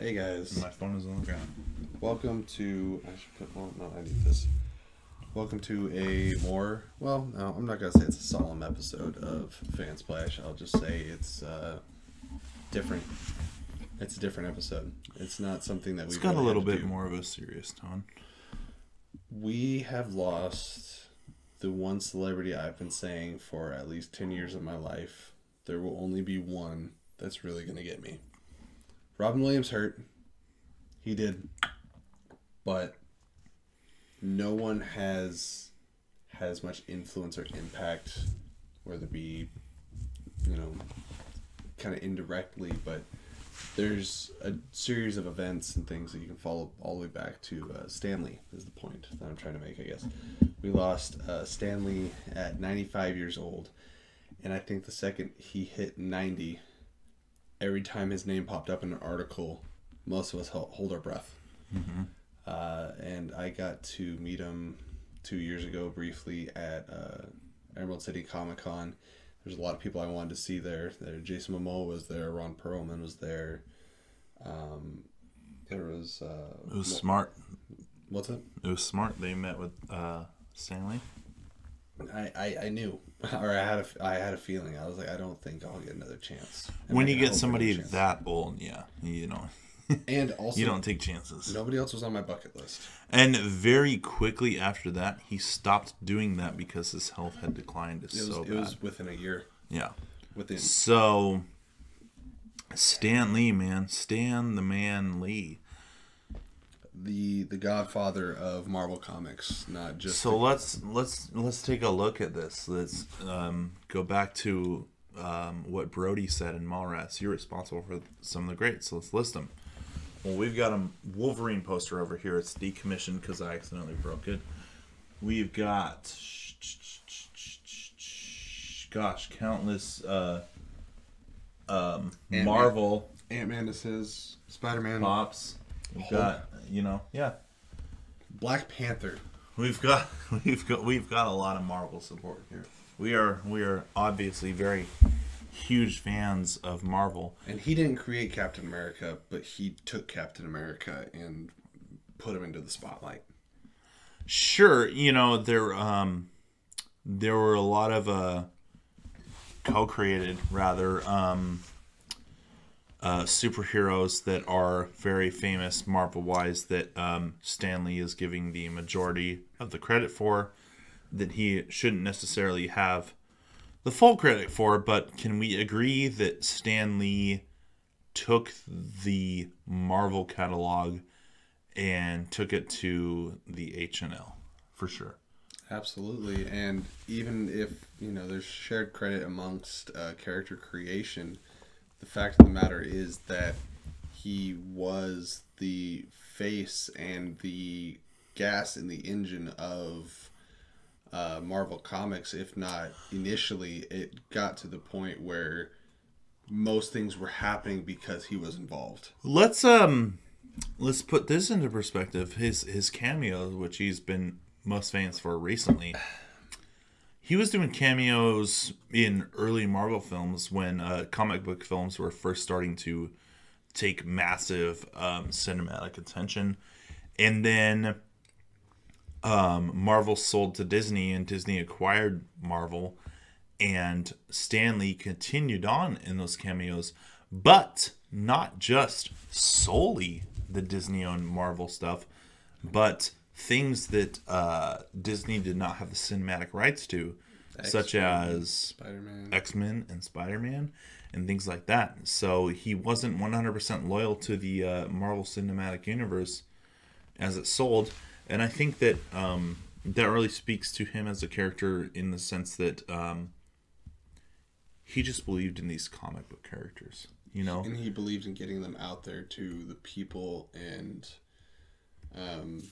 Hey guys, My phone is on the ground. welcome to. I should put. Well, no, I need this. Welcome to a more. Well, no, I'm not gonna say it's a solemn episode of Fan Splash. I'll just say it's uh, different. It's a different episode. It's not something that It's we've got a little bit do. more of a serious tone. We have lost the one celebrity I've been saying for at least 10 years of my life. There will only be one that's really going to get me. Robin Williams hurt. He did. But no one has has much influence or impact whether it be you know kind of indirectly but there's a series of events and things that you can follow all the way back to uh, Stan Lee is the point that I'm trying to make I guess we lost uh, Stan Lee at 95 years old and I think the second he hit 90 every time his name popped up in an article most of us hold our breath uh, and I got to meet him two years ago briefly at uh, Emerald City Comic Con. There's a lot of people I wanted to see there. There, Jason Momoa was there. Ron Perlman was there. Um, there was uh, It was smart. what's it? It was smart. They met with uh, Stan Lee. I, I, I knew, or I had a, I had a feeling. I was like, I don't think I'll get another chance. And When I you get somebody that old, yeah, you know, and also you don't take chances. nobody else was on my bucket list. And very quickly after that, he stopped doing that because his health had declined It was, so it was within a year. Yeah. Within So, Stan Lee, man, Stan the man Lee. The the Godfather of Marvel Comics, not just So let's let's let's take a look at this. Let's um, go back to um, what Brody said in Mallrats. You're responsible for some of the greats. So let's list them. Well, we've got a Wolverine poster over here. It's decommissioned because I accidentally broke it. We've got, gosh, countless uh, um, Ant-Man. Marvel Ant Man is his, Spider Man, pops. We've Hulk. got, you know, yeah. Black Panther. We've got we've got we've got a lot of Marvel support here. We are we are obviously very huge fans of Marvel. And he didn't create Captain America, but he took Captain America and put him into the spotlight. Sure, you know there um there were a lot of uh co-created rather um uh, superheroes that are very famous Marvel wise that um, Stan Lee is giving the majority of the credit for that he shouldn't necessarily have the full credit for, but can we agree that Stan Lee took the Marvel catalog and took it to the H&L for sure. Absolutely. And even if, you know, there's shared credit amongst uh, character creation, the fact of the matter is that he was the face and the gas in the engine of uh, Marvel Comics. If not initially, it got to the point where most things were happening because he was involved. Let's um let's put this into perspective. His his cameos, which he's been most famous for recently. He was doing cameos in early Marvel films when uh, comic book films were first starting to take massive um, cinematic attention, and then um, Marvel sold to Disney, and Disney acquired Marvel, and Stanley continued on in those cameos, but not just solely the Disney owned Marvel stuff, but things that uh, Disney did not have the cinematic rights to, such X-Men, as X Men and Spider Man and things like that. So he wasn't 100% loyal to the uh, Marvel Cinematic Universe as it sold. And I think that um, that really speaks to him as a character in the sense that um, he just believed in these comic book characters. You know, and he believed in getting them out there to the people and um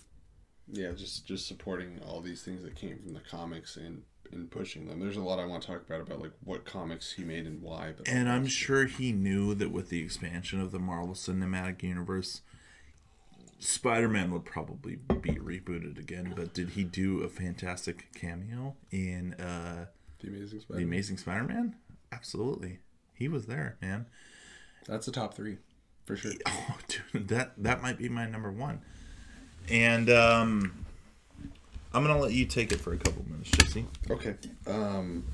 yeah just just supporting all these things that came from the comics and and pushing them there's a lot i want to talk about about like what comics he made and why but And I'm sure he knew that with the expansion of the Marvel Cinematic Universe, Spider Man would probably be rebooted again. But did he do a fantastic cameo in uh, the amazing spider-man The Amazing Spider Man? Absolutely. he was there, man. That's the top three, for sure. Oh, dude, that that might be my number one. And um, I'm gonna let you take it for a couple minutes, Jesse. Okay. Um,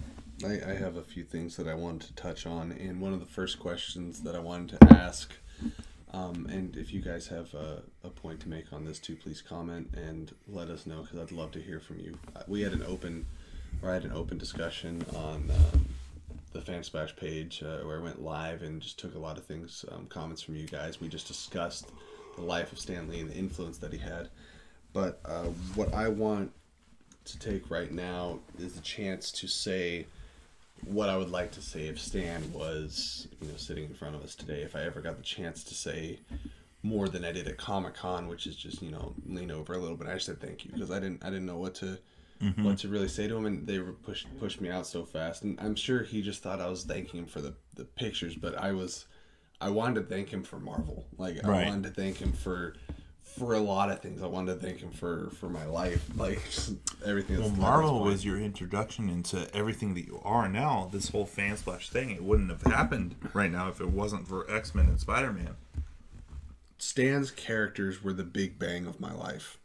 I, I have a few things that I wanted to touch on, and one of the first questions that I wanted to ask, um, and if you guys have a, a point to make on this too, please comment and let us know because I'd love to hear from you. Uh, We had an open, or I had an open discussion on um, the Fan Splash page uh, where I went live and just took a lot of things, um, comments from you guys. We just discussed the life of Stan Lee and the influence that he had. But uh, what I want to take right now is the chance to say what I would like to say if Stan was, you know, sitting in front of us today. If I ever got the chance to say more than I did at Comic Con, which is just you know lean over a little bit. I just said thank you because I didn't I didn't know what to what to really say to him, and they pushed pushed me out so fast. And I'm sure he just thought I was thanking him for the the pictures, but I was I wanted to thank him for Marvel. Like Right. I wanted to thank him for for a lot of things. I wanted to thank him for for my life, like everything. Well, Marvel was your introduction into everything that you are now. This whole fan splash thing, it wouldn't have happened right now if it wasn't for X Men and Spider Man. Stan's characters were the big bang of my life.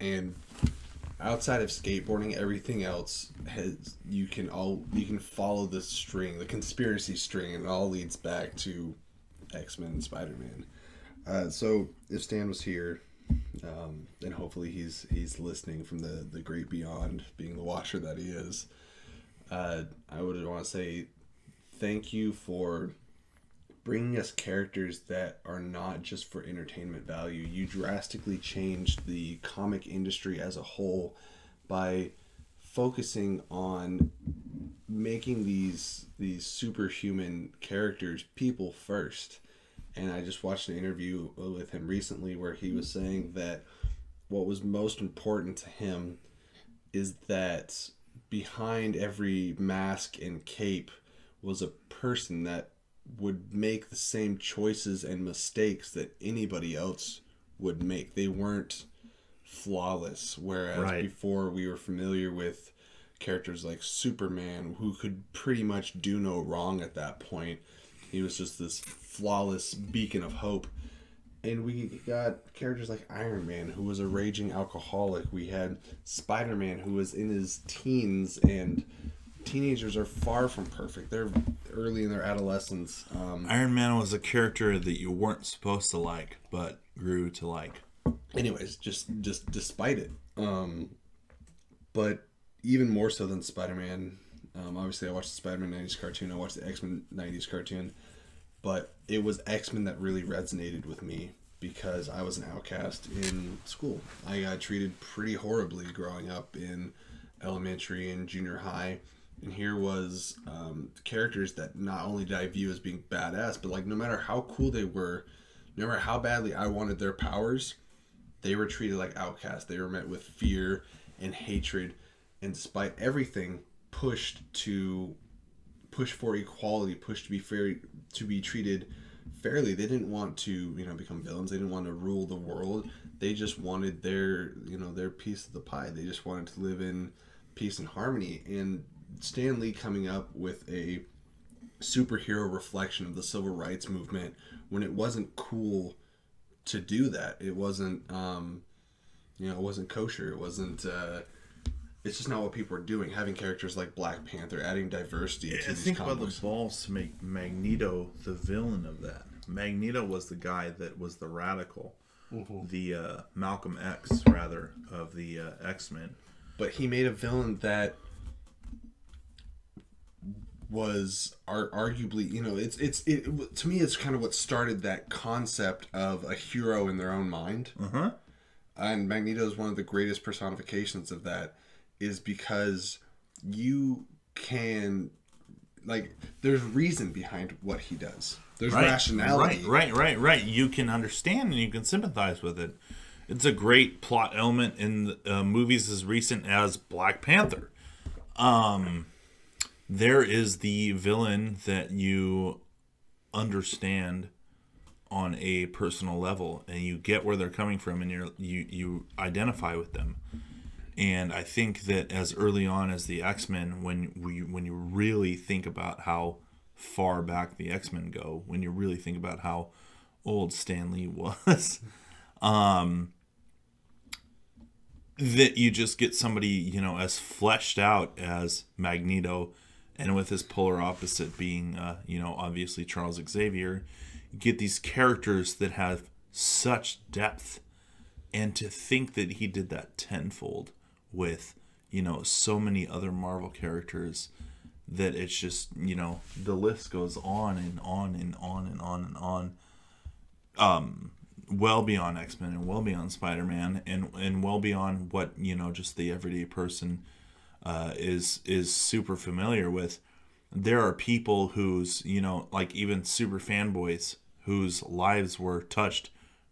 And outside of skateboarding, everything else has you can all you can follow the string, the conspiracy string, and it all leads back to X Men and Spider Man. Uh, so if Stan was here, um, and hopefully he's he's listening from the the great beyond, being the watcher that he is, uh, I would want to say thank you for bringing us characters that are not just for entertainment value. You drastically changed the comic industry as a whole by focusing on making these these superhuman characters people first. And I just watched an interview with him recently where he was saying that what was most important to him is that behind every mask and cape was a person that would make the same choices and mistakes that anybody else would make. They weren't flawless. Whereas Right. before we were familiar with characters like Superman, who could pretty much do no wrong at that point. He was just this flawless beacon of hope. And we got characters like Iron Man, who was a raging alcoholic. We had Spider Man, who was in his teens, and teenagers are far from perfect. They're early in their adolescence. Um, Iron Man was a character that you weren't supposed to like, but grew to like. anyways, just just despite it. Um, but even more so than Spider Man. Um, obviously, I watched the Spider Man '90s cartoon. I watched the X Men '90s cartoon, but it was X Men that really resonated with me because I was an outcast in school. I got treated pretty horribly growing up in elementary and junior high. And here was um, characters that not only did I view as being badass, but like no matter how cool they were, no matter how badly I wanted their powers, they were treated like outcasts. They were met with fear and hatred, and despite everything, pushed to push for equality, pushed to be fair, to be treated fairly. They didn't want to, you know, become villains. They didn't want to rule the world. They just wanted their, you know, their piece of the pie. They just wanted to live in peace and harmony. And Stan Lee coming up with a superhero reflection of the civil rights movement when it wasn't cool to do that. It wasn't, um, you know, it wasn't kosher. It wasn't. Uh, it's just not what people are doing. Having characters like Black Panther, adding diversity to these think about the balls to make Magneto the villain of that. Magneto was the guy that was the radical, the uh, Malcolm X rather of the uh, X Men. but he made a villain that was ar- arguably you know it's it's it to me it's kind of what started that concept of a hero in their own mind Uh huh. and magneto is one of the greatest personifications of that is because you can like there's reason behind what he does there's Right, rationality Right, right, right, right. You can understand and you can sympathize with it. It's a great plot element in uh, movies as recent as Black Panther. Um, there is the villain that you understand on a personal level, and you get where they're coming from, and you're you you identify with them. And I think that as early on as the X Men, when we when you really think about how far back the X-Men go when you really think about how old Stan Lee was. um that you just get somebody, you know, as fleshed out as Magneto and with his polar opposite being uh, you know, obviously Charles Xavier, you get these characters that have such depth. And to think that he did that tenfold with you know so many other marvel characters that it's just you know the list goes on and on and on and on and on. Um well beyond x-men and well beyond spider-man and and well beyond what you know just the everyday person uh, is is super familiar with there are people whose you know like even super fanboys whose lives were touched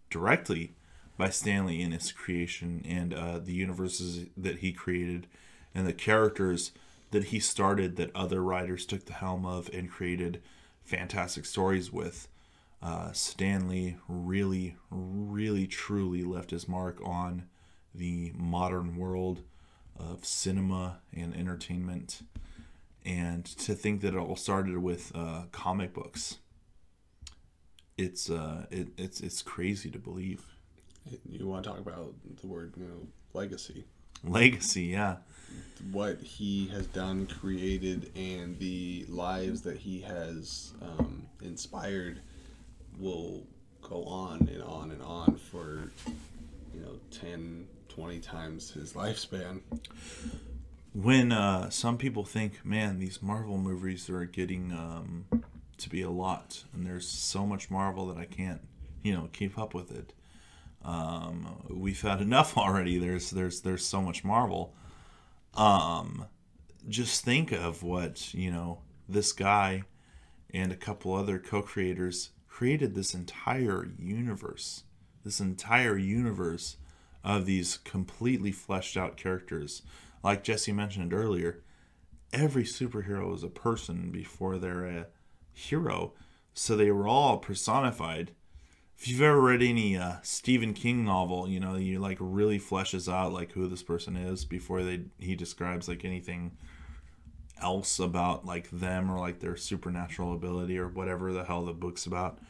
directly by Stan Lee in his creation and uh, the universes that he created and the characters that he started that other writers took the helm of and created fantastic stories with. Uh, Stan Lee really, really, truly left his mark on the modern world of cinema and entertainment. And to think that it all started with uh, comic books, it's uh, it, it's it's crazy to believe. You want to talk about the word, you know, legacy. Legacy, yeah. What he has done, created, and the lives that he has um, inspired will go on and on and on for, you know, 10, 20 times his lifespan. When uh, some people think, man, these Marvel movies are getting um, to be a lot, and there's so much Marvel that I can't, you know, keep up with it. Um, we've had enough already. There's there's there's so much Marvel. Um, just think of what you know this guy and a couple other co-creators created this entire universe, this entire universe of these completely fleshed out characters. Like Jesse mentioned earlier, every superhero is a person before they're a hero, so they were all personified if you've ever read any uh, Stephen King novel, you know, you like really fleshes out like who this person is before they he describes like anything else about like them or like their supernatural ability or whatever the hell the book's about.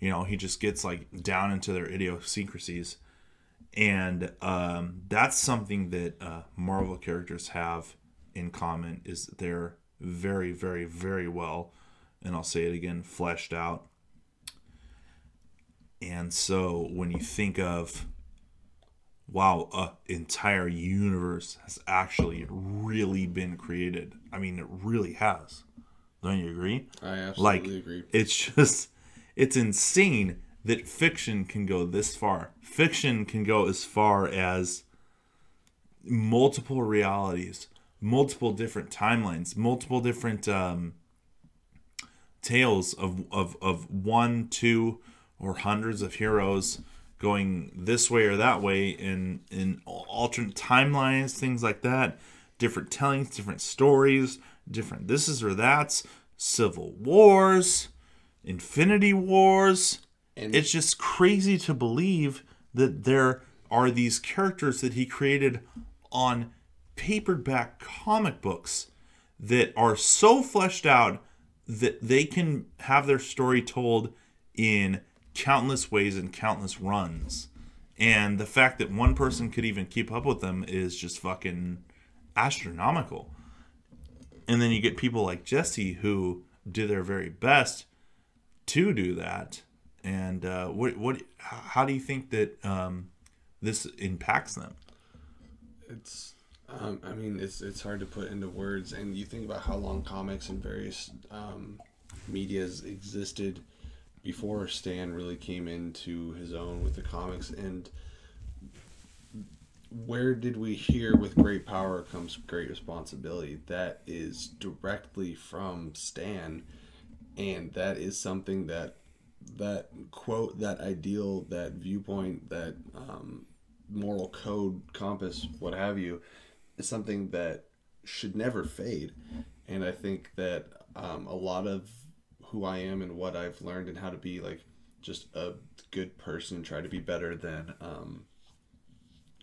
You know, he just gets like down into their idiosyncrasies. And um, that's something that uh, Marvel characters have in common is they're very, very, very well, and I'll say it again, fleshed out and so when you think of wow, a entire universe has actually really been created. I mean, it really has. Don't you agree? I absolutely like, agree. It's just it's insane that fiction can go this far. Fiction can go as far as multiple realities, multiple different timelines, multiple different um, tales of, of, of one, two, or hundreds of heroes going this way or that way in in alternate timelines, things like that, different tellings, different stories, different this is or that's, civil wars, infinity wars. And it's just crazy to believe that there are these characters that he created on paperback comic books that are so fleshed out that they can have their story told in countless ways and countless runs. And the fact that one person could even keep up with them is just fucking astronomical. And then you get people like Jesse who do their very best to do that. And uh, what what how do you think that um, this impacts them? It's um, I mean it's it's hard to put into words. And you think about how long comics and various um, media's existed before Stan really came into his own with the comics and where did we hear with great power comes great responsibility that is directly from Stan and that is something that that quote that ideal that viewpoint that um, moral code compass what have you is something that should never fade and i think that um, a lot of who I am and what I've learned and how to be like just a good person, try to be better than um,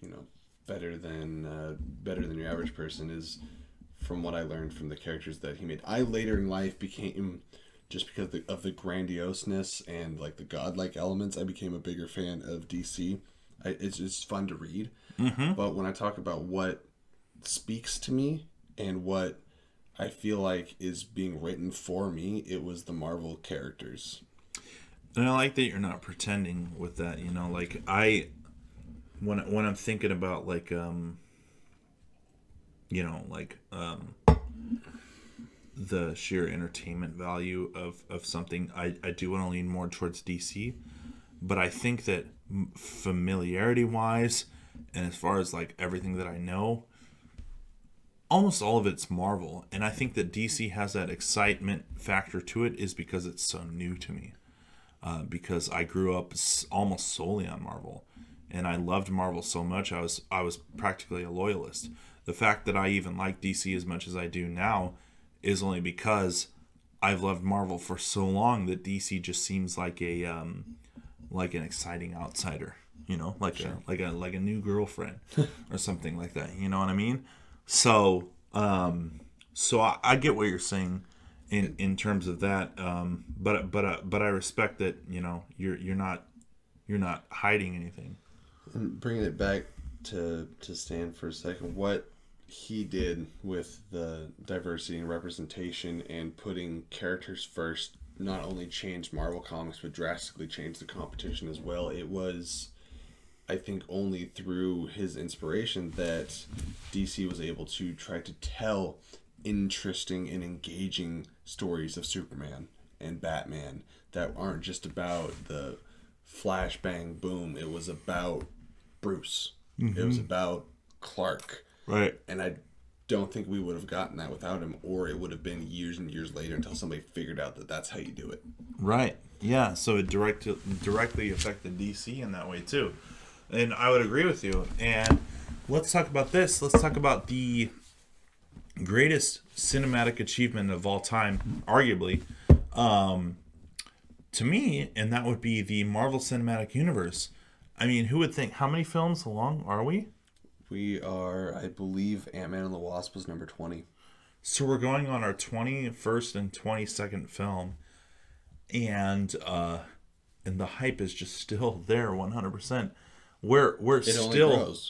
you know, better than uh, better than your average person is from what I learned from the characters that he made. I later in life became just because the, of the grandioseness and like the godlike elements. I became a bigger fan of DC. I, it's just fun to read. Mm-hmm. But when I talk about what speaks to me and what I feel like is being written for me, it was the Marvel characters. And I like that you're not pretending with that. You know, like I, when when I'm thinking about like um, you know, like um, the sheer entertainment value of of something, I I do want to lean more towards DC, but I think that familiarity wise, and as far as like everything that I know, almost all of it's Marvel, and I think that DC has that excitement factor to it is because it's so new to me uh, because I grew up almost solely on Marvel, and I loved Marvel so much. I was I was practically a loyalist. The fact that I even like DC as much as I do now is only because I've loved Marvel for so long that DC just seems like a um, like an exciting outsider. You know, like sure. a like a like a new girlfriend or something like that. You know what I mean? So um, so I, I get what you're saying in in terms of that. Um, but but uh, but I respect that you know you're you're not you're not hiding anything. And bringing it back to to Stan for a second, what he did with the diversity and representation and putting characters first not only changed Marvel Comics but drastically changed the competition as well. It was I think only through his inspiration that DC was able to try to tell interesting and engaging stories of Superman and Batman that aren't just about the flash bang boom. It was about Bruce. Mm-hmm. It was mm-hmm. about Clark. Right. And I don't think we would have gotten that without him, or it would have been years and years later until somebody figured out that that's how you do it. Right. Yeah. So it direct, directly affected DC in that way too. And I would agree with you. And let's talk about this. Let's talk about the greatest cinematic achievement of all time, arguably, um, to me, and that would be the Marvel Cinematic Universe. I mean, who would think? How many films along are we? We are, I believe, Ant Man and the Wasp was number 20. So we're going on our 21st and 22nd film. And, uh, and the hype is just still there 100%. We're, we're it still,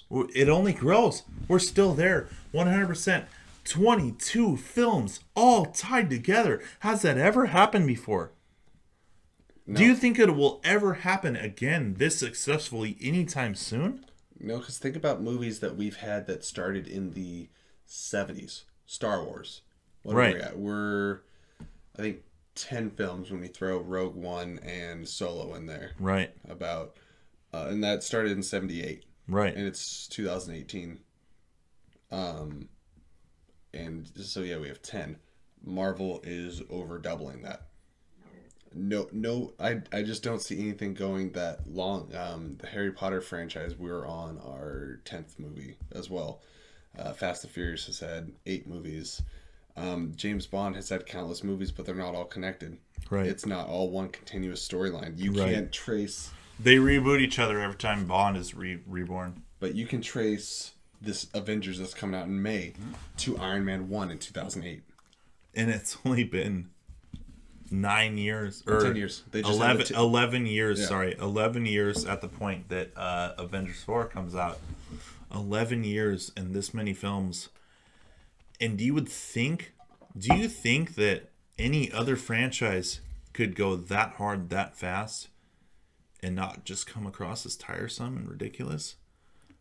only it only grows. We're still there 100%. 22 films all tied together. Has that ever happened before? No. Do you think it will ever happen again this successfully anytime soon? No, because think about movies that we've had that started in the 70s. Star Wars. What right. are we at? We're, I think, 10 films when we throw Rogue One and Solo in there. Right. About, uh, and that started in 78. Right. And it's 2018. Um, and so yeah, we have ten. Marvel is over doubling that. No, no, I, I just don't see anything going that long. Um, the Harry Potter franchise, we're on our tenth movie as well. Uh, Fast and Furious has had eight movies. Um, James Bond has had countless movies, but they're not all connected. Right. It's not all one continuous storyline. You right. can't trace. They reboot each other every time Bond is re- reborn. But you can trace this Avengers that's coming out in May to Iron Man 1 in 2008. And it's only been nine years or 10 years. They just 11, t- 11 years, yeah. sorry, 11 years at the point that uh, Avengers 4 comes out. 11 years and this many films. And you would think, do you think that any other franchise could go that hard that fast and not just come across as tiresome and ridiculous?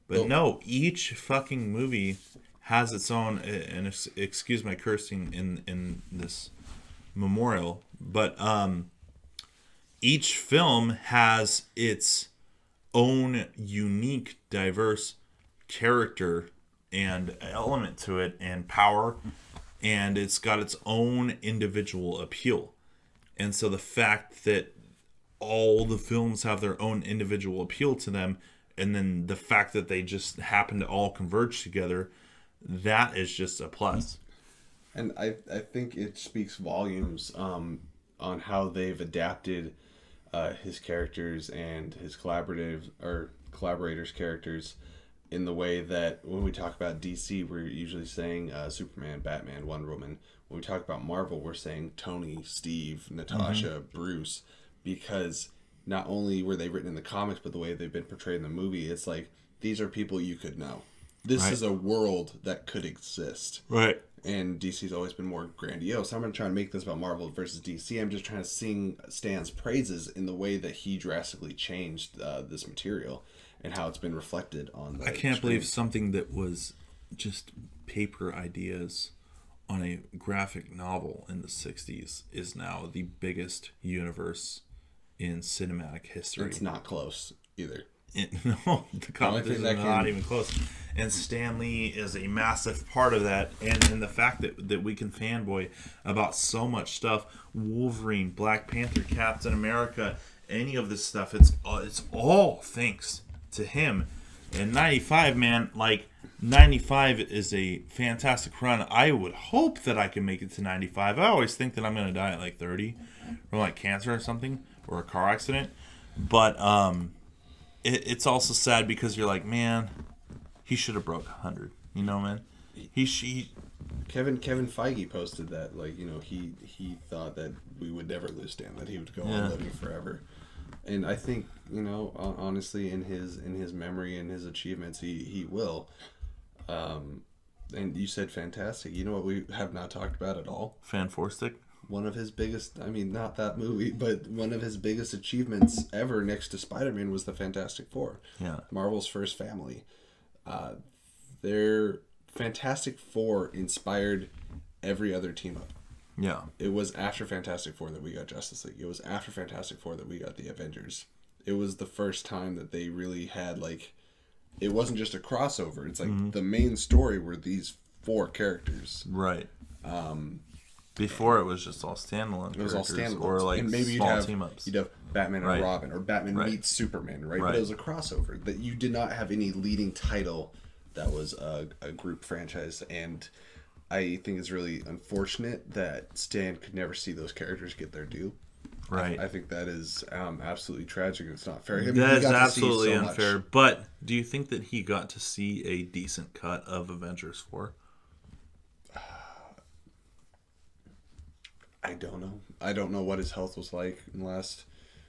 But oh. no, each fucking movie has its own. And excuse my cursing in in this memorial, but um, each film has its own unique, diverse character and element to it, and power, and it's got its own individual appeal. And so the fact that all the films have their own individual appeal to them and then the fact that they just happen to all converge together, that is just a plus. And I, I think it speaks volumes um, on how they've adapted uh, his characters and his collaborative or collaborators' characters in the way that when we talk about DC, we're usually saying uh, Superman, Batman, Wonder Woman. when we talk about Marvel, we're saying Tony, Steve, Natasha, Bruce, because not only were they written in the comics, but the way they've been portrayed in the movie, it's like these are people you could know. This Right. is a world that could exist. Right. And DC's always been more grandiose. I'm not trying to make this about Marvel versus DC. I'm just trying to sing Stan's praises in the way that he drastically changed uh, this material and how it's been reflected on the I can't screen. believe something that was just paper ideas on a graphic novel in the 60s is now the biggest universe in cinematic history. it's not close either. It, no, the competition is not even close. And Stan Lee is a massive part of that. And, and the fact that, that we can fanboy about so much stuff Wolverine, Black Panther, Captain America, any of this stuff, it's, uh, it's all thanks to him. And 95, man, like 95 is a fantastic run. I would hope that I can make it to 95. I always think that I'm going to die at like 30 from like cancer or something or a car accident. But, um, it, it's also sad because you're like, man, he should have broke 100. You know, man. He she Kevin Kevin Feige posted that like you know he he thought that we would never lose Stan that he would go Yeah. on living forever, and I think you know honestly in his in his memory and his achievements he he will, um, and you said fantastic. You know what we have not talked about at all. fan four stick. One of his biggest, I mean, not that movie, but one of his biggest achievements ever next to Spider Man was the Fantastic Four. Yeah. Marvel's first family. Uh, their Fantastic Four inspired every other team up. Yeah. It was after Fantastic Four that we got Justice League. It was after Fantastic Four that we got the Avengers. It was the first time that they really had like it wasn't just a crossover. It's like the main story were these four characters. Right. Um before it was just all standalone It was all characters standalone. or like and maybe you'd small have team ups. you'd have Batman and Right. Robin or Batman Right. meets Superman, right? Right. But it was a crossover that you did not have any leading title that was a, a group franchise, and I think it's really unfortunate that Stan could never see those characters get their due. Right. I think that is um, absolutely tragic. It's not fair. I mean, that is got to see absolutely so much. unfair. But do you think that he got to see a decent cut of Avengers 4? I don't know. I don't know what his health was like in the last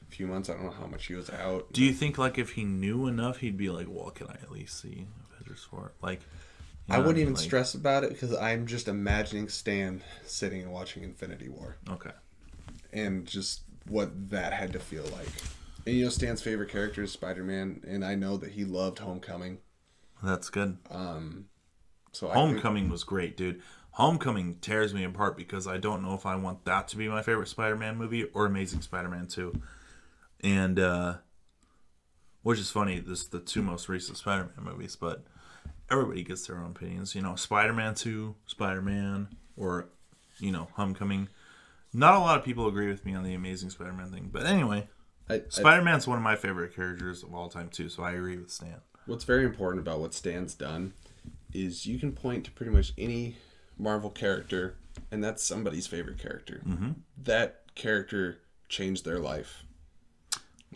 few months. I don't know how much he was out. Do you think like if he knew enough he'd be like, "Well, can I at least see Avengers 4?" Like I wouldn't even like- stress about it because I'm just imagining Stan sitting and watching Infinity War. Okay. and just what that had to feel like. And you know, Stan's favorite character is Spider Man, and I know that he loved Homecoming. That's good. Um, So I think, Homecoming was great, dude. Homecoming tears me apart because I don't know if I want that to be my favorite Spider-Man movie or Amazing Spider-Man 2. And uh which is funny, this is the two most recent Spider-Man movies, but everybody gets their own opinions, you know, Spider-Man 2, Spider-Man or you know, Homecoming. Not a lot of people agree with me on the Amazing Spider-Man thing, but anyway, I, I, Spider-Man's one of my favorite characters of all time too, so I agree with Stan. what's very important about what Stan's done is you can point to pretty much any Marvel character, and that's somebody's favorite character. Mm-hmm. That character changed their life.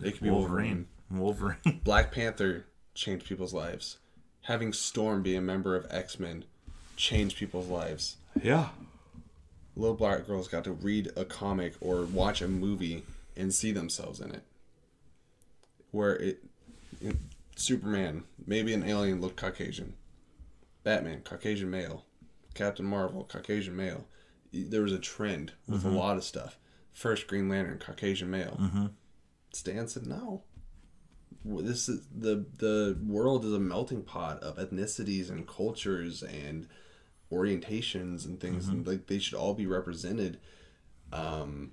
It could be Wolverine. Wolverine. Wolverine. Black Panther changed people's lives. Having Storm be a member of X Men changed people's lives. yeah. little black girls got to read a comic or watch a movie and see themselves in it. Where it, it- Superman, maybe an alien looked Caucasian. Batman, Caucasian male. Captain Marvel, Caucasian male. There was a trend with a lot of stuff. First Green Lantern, Caucasian male. Stan said no. This is the the world is a melting pot of ethnicities and cultures and orientations and things and like they should all be represented um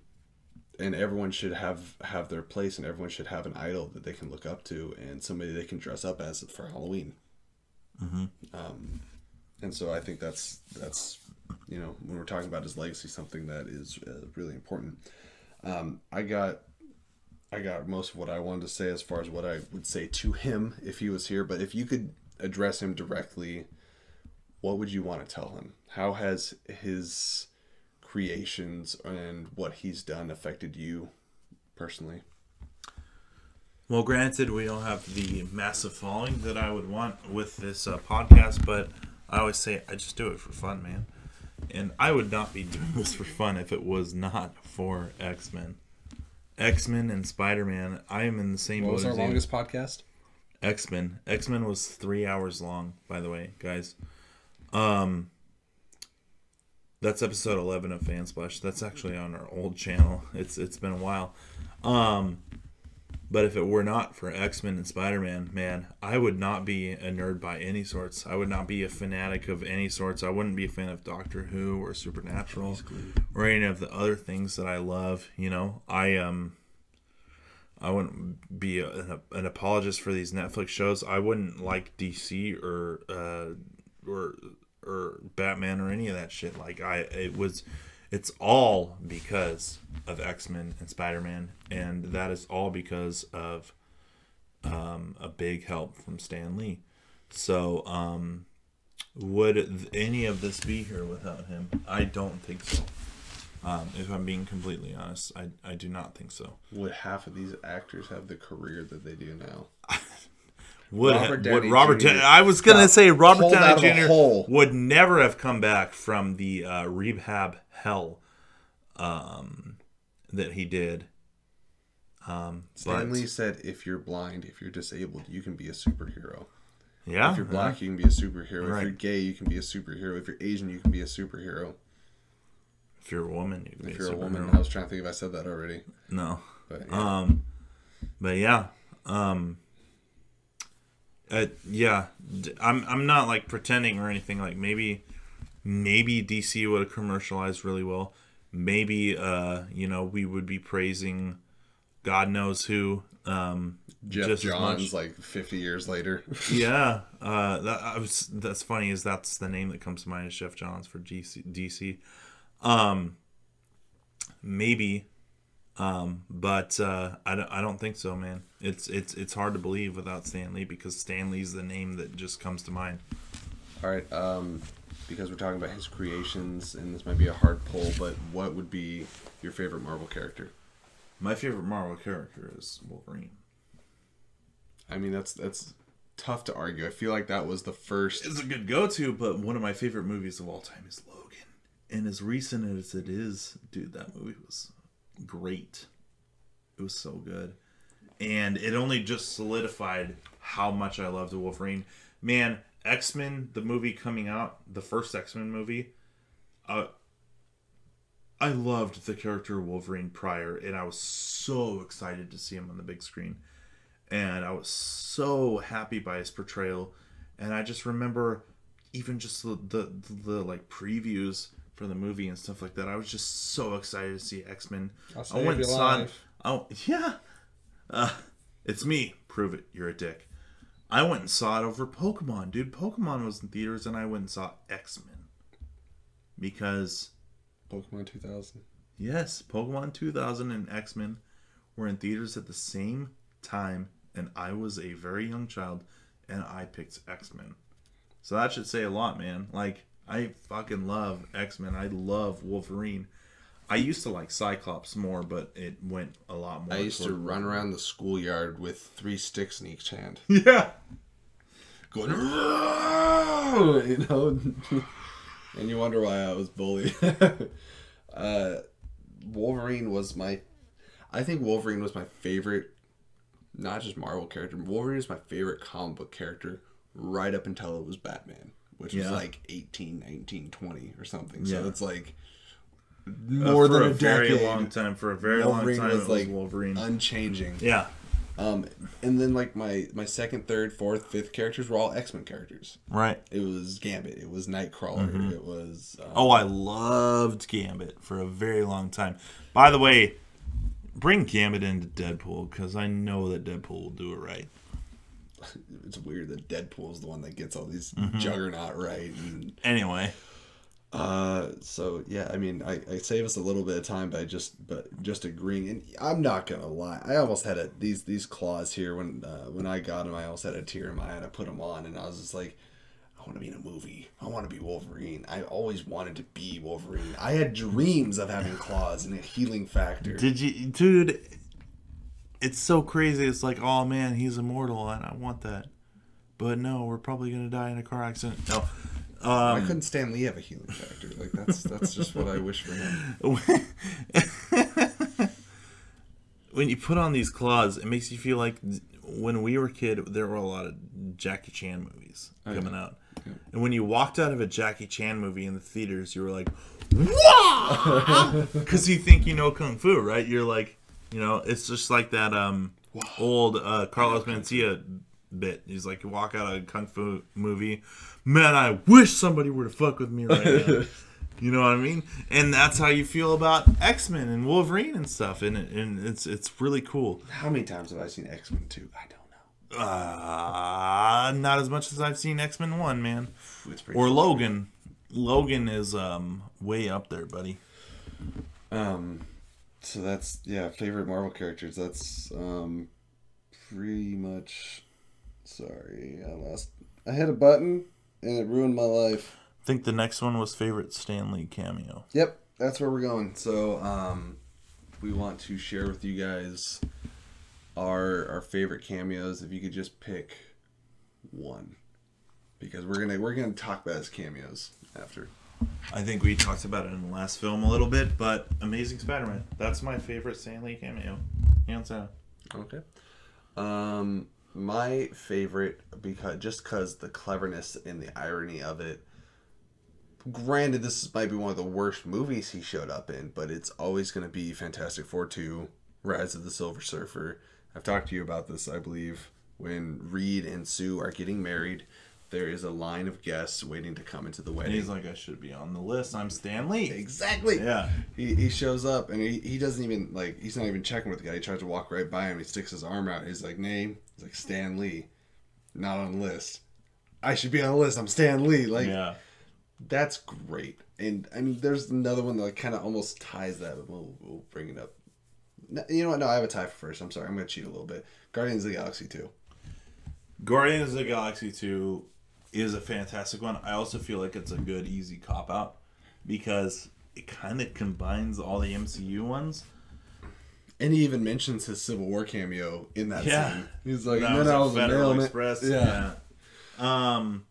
and everyone should have have their place and everyone should have an idol that they can look up to and somebody they can dress up as for halloween um and so i think that's that's you know when we're talking about his legacy something that is uh, really important um i got i got most of what i wanted to say as far as what i would say to him if he was here but if you could address him directly what would you want to tell him? How has his creations and what he's done affected you personally? Well, granted, we don't have the massive following that I would want with this uh, podcast, but I always say I just do it for fun, man. And I would not be doing this for fun if it was not for X Men. X Men and Spider Man. I am in the same What was our as you. longest podcast? X Men. X Men was three hours long, by the way, guys. Um, that's episode eleven of Fan Splash. That's actually on our old channel. It's it's been a while. Um, but if it were not for X Men and Spider Man, man, I would not be a nerd by any sorts. I would not be a fanatic of any sorts. I wouldn't be a fan of Doctor Who or Supernatural or any of the other things that I love. You know, I um. I wouldn't be a, an, an apologist for these Netflix shows. I wouldn't like DC or uh, or or Batman or any of that shit. Like I, it was, it's all because of X Men and Spider Man, and that is all because of um, a big help from Stan Lee. So, um, would any of this be here without him? I don't think so. Um, if I'm being completely honest, I, I do not think so. Would half of these actors have the career that they do now? Would Robert would Robert? Jr. Dan- I was gonna say Robert Downey Jr. hole. would never have come back from the uh, rehab hell um, that he did. Um, but Stan Lee said, "If you're blind, if you're disabled, you can be a superhero. yeah, If you're black, you can be a superhero. Right. If you're gay, you can be a superhero. If you're Asian, you can be a superhero. if you're a woman, you can If be you're a superhero. woman, I was trying to think if I said that already. No, But yeah. Um, but yeah, um, uh, yeah, I'm I'm not like pretending or anything. Like maybe, maybe DC would have commercialized really well. Maybe, uh, you know, we would be praising, God knows who. Um, Geoff Johns, like 50 years later. yeah, uh, that I was that's funny. Is that's the name that comes to mind is Geoff Johns for DC. DC. Um, maybe, um, but uh, I don't. I don't think so, man. It's it's it's hard to believe without Stan Lee because Stan Lee's the name that just comes to mind. All right, um, because we're talking about his creations, and this might be a hard pull, but what would be your favorite Marvel character? My favorite Marvel character is Wolverine. I mean, that's that's tough to argue. I feel like that was the first. It's a good go-to, but one of my favorite movies of all time is Logan. And as recent as it is, dude, that movie was great. It was so good. And it only just solidified how much I loved Wolverine. Man, X-Men, the movie coming out, the first X-Men movie, uh, I loved the character Wolverine prior, and I was so excited to see him on the big screen. And I was so happy by his portrayal. And I just remember even just the, the, the, like previews for the movie and stuff like that. I was just so excited to see X Men. I went and saw. Oh yeah, uh, it's me. Prove it. You're a dick. I went and saw it over Pokemon, dude. Pokemon was in theaters, and I went and saw X Men because Pokemon 2000. yes, Pokemon 2000 and X Men were in theaters at the same time, and I was a very young child, and I picked X Men. So that should say a lot, man. Like I fucking love X Men. I love Wolverine. I used to like Cyclops more, but it went a lot more. I used to run around the schoolyard with three sticks in each hand. Yeah. Going, you know, and you wonder why I was bullied. uh, Wolverine was my, I think Wolverine was my favorite, not just Marvel character. Wolverine is my favorite comic book character right up until it was Batman, which was like 18, 19, 20 or something. So Yeah. it's like more for than a, a, very decade. long time. For a very Wolverine long time, was was like Wolverine. unchanging. yeah. Um, and then like my my second, third, fourth, fifth characters were all X Men characters. Right. It was Gambit. It was Nightcrawler. It was um, Oh, I loved Gambit for a very long time. By the way, bring Gambit into Deadpool because I know that Deadpool will do it right. it's weird that Deadpool is the one that gets all these Mm-hmm. Juggernaut right. And, Anyway, uh, so yeah, I mean, I, I save us a little bit of time by just but just agreeing. And I'm not gonna lie, I almost had a these these claws here when uh, when I got them. I almost had a tear in my eye. and I put them on, and I was just like. I want to be in a movie. I want to be Wolverine. I always wanted to be Wolverine. I had dreams of having claws and a healing factor. did you, dude? It's so crazy. It's like, oh man, he's immortal, and I want that. But no, we're probably gonna die in a car accident. No, Why couldn't Stan Lee have a healing factor? Like that's that's just what I wish for him. when you put on these claws, it makes you feel like when we were kid, there were a lot of Jackie Chan movies coming out. And when you walked out of a Jackie Chan movie in the theaters, you were like, "Wow!" Because you think you know kung fu, right? You're like, you know, it's just like that um old uh, Carlos Mencia bit. He's like, you walk out of a kung fu movie, man, I wish somebody were to fuck with me right now. You know what I mean? And that's how you feel about X Men and Wolverine and stuff. And, it, and it's it's really cool. How many times have I seen X Men Two? I don't know. Uh, not as much as I've seen X Men One, man, It's pretty or Logan. Logan is um way up there, buddy. Um, so that's yeah, favorite Marvel characters. That's um, pretty much. Sorry, I lost. I hit a button and it ruined my life. I think the next one was favorite Stan Lee cameo. Yep, that's where we're going. So um, we want to share with you guys our our favorite cameos. If you could just pick one, because we're gonna we're gonna talk about his cameos after. I think we talked about it in the last film a little bit, but Amazing Spider-Man. That's my favorite Stan Lee cameo, hands down. Okay. Um, my favorite because just because the cleverness and the irony of it. Granted, this might be one of the worst movies he showed up in, but it's always going to be Fantastic Four 2, Rise of the Silver Surfer. I've talked to you about this, I believe, when Reed and Sue are getting married. There is a line of guests waiting to come into the And wedding. he's like, I should be on the list. I'm Stan Lee. Exactly. Yeah. He, he shows up and he, he doesn't even like he's not even checking with the guy. He tries to walk right by him. He sticks his arm out. He's like name. He's like Stan Lee, not on the list. I should be on the list. I'm Stan Lee. Like Yeah. that's great. And I mean, there's another one that kind of almost ties that, but we'll, we'll bring it up. No, you know what? No, I have a tie for first. I'm sorry. I'm gonna cheat a little bit. Guardians of the Galaxy 2. Guardians of the Galaxy 2 is a fantastic one. I also feel like it's a good, easy cop out because it kind of combines all the MCU ones. And he even mentions his Civil War cameo in that Yeah. scene. He's like, That was I a was a Federal mailman. Express. Yeah. Yeah. Um,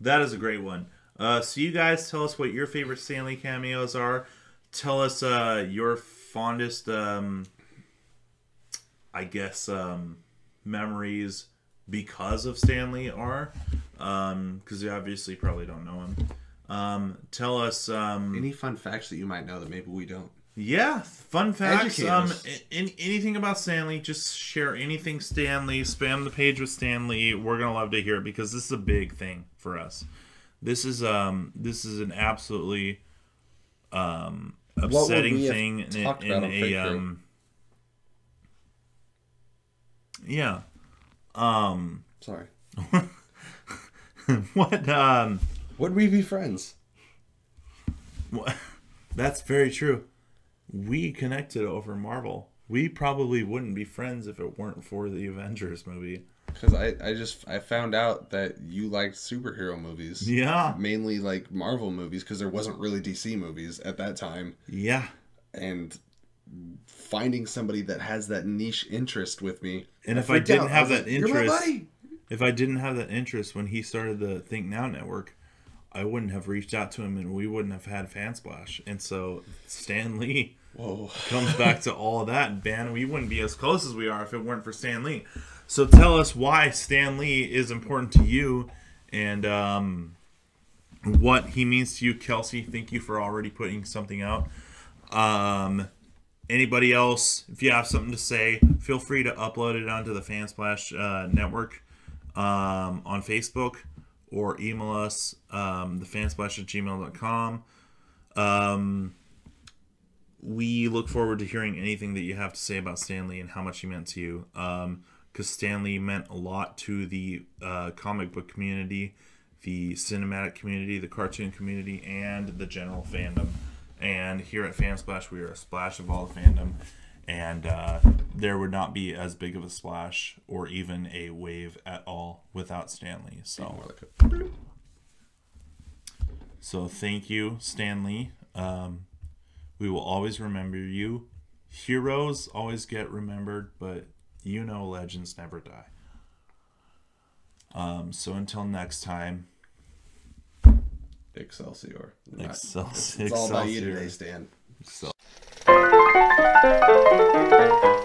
that is a great one. Uh, so you guys tell us what your favorite Stan Lee cameos are. Tell us uh, your fondest, um, I guess, um, memories because of Stan Lee are, because you obviously probably don't know him. Um, tell us. Um, Any fun facts that you might know that maybe we don't? yeah, fun facts. Um, us. a- any, anything about Stan Lee, just share anything Stan Lee. Spam the page with Stan Lee. We're gonna love to hear it because this is a big thing for us. This is um this is an absolutely um upsetting thing in, in a Fake Fruit? um yeah um Sorry. what um Would we be friends? Wha- That's very true. We connected over Marvel. We probably wouldn't be friends if it weren't for the Avengers movie. Because I, I just I found out that you liked superhero movies. Yeah. Mainly like Marvel movies because there wasn't really DC movies at that time. Yeah. And finding somebody that has that niche interest with me. And if I freaked didn't out. have was that like, "You're my interest, buddy." If I didn't have that interest when he started the Think Now network, I wouldn't have reached out to him and we wouldn't have had Fan Splash. And so Stan Lee Whoa. comes back to all of that. And man, we wouldn't be as close as we are if it weren't for Stan Lee. So tell us why Stan Lee is important to you and um, what he means to you, Kelsey. Thank you for already putting something out. Um, anybody else, if you have something to say, feel free to upload it onto the Fan Splash uh, network um, on Facebook or email us, um, thefansplash at gmail.com. Um, we look forward to hearing anything that you have to say about Stan Lee and how much he meant to you. Um, because Stan Lee meant a lot to the uh, comic book community, the cinematic community, the cartoon community, and the general fandom. And here at Fan Splash, we are a splash of all the fandom, and uh, there would not be as big of a splash or even a wave at all without Stan Lee. So. So thank you, Stan Lee. Um, we will always remember you. Heroes always get remembered, but you know legends never die. Um, so until next time, Excelsior. Excel- It's all about you today, Stan. Música